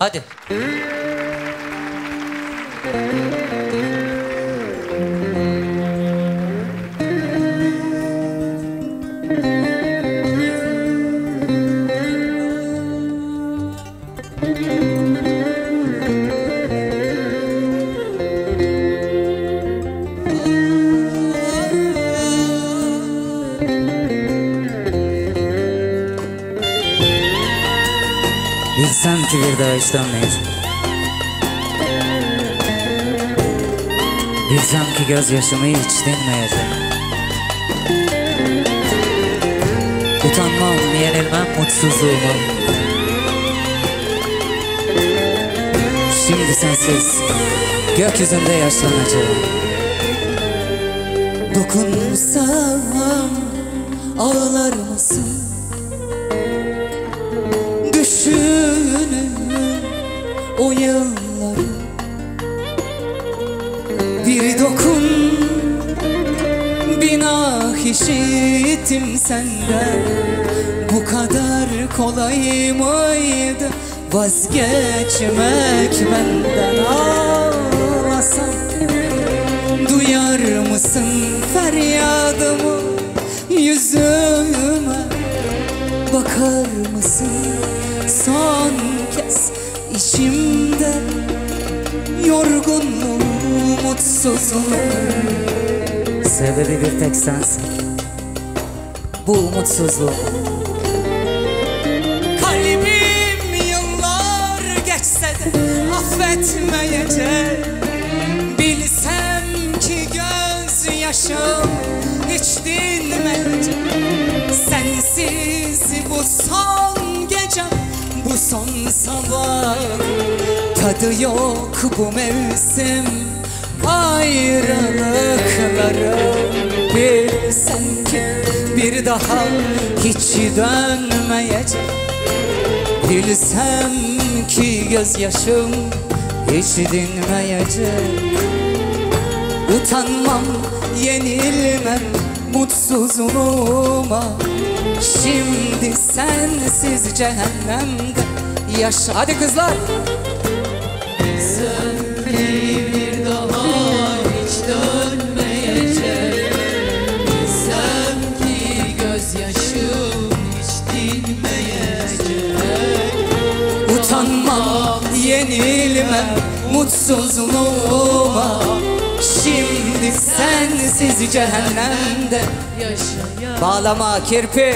Hadi. Bilsem ki daha hiç dönmeyeceğim Bilsem ki gözyaşımı hiç dinmeyeceğim. Utanmam, yenilmem mutsuzluğuma Şimdi sensiz gökyüzünde yaşlanacağım. Dokunsam ağlar mısın? O yılları. Bir dokun binah işittim senden. Bu kadar kolay mıydı vazgeçmek benden? Ağlasam Duyar mısın feryadımı yüzüme? Bakar mısın son kez içimde Yorgunluğu, mutsuzluğu Sebebi bir tek sensin. Bu umutsuzluğum Tadı yok bu mevsim. Ayrılıkları Bilsen ki bir daha hiç dönmeyecek. Bilsem ki gözyaşım hiç dinmeyecek. Utanmam, yenilmem mutsuzluğuma. Şimdi sensiz cehennemde. Yaşa Hadi kızlar yenilmem mutsuzluğuma Şimdi sensiz cehennemde. Yaşayan Bağlama kirpi.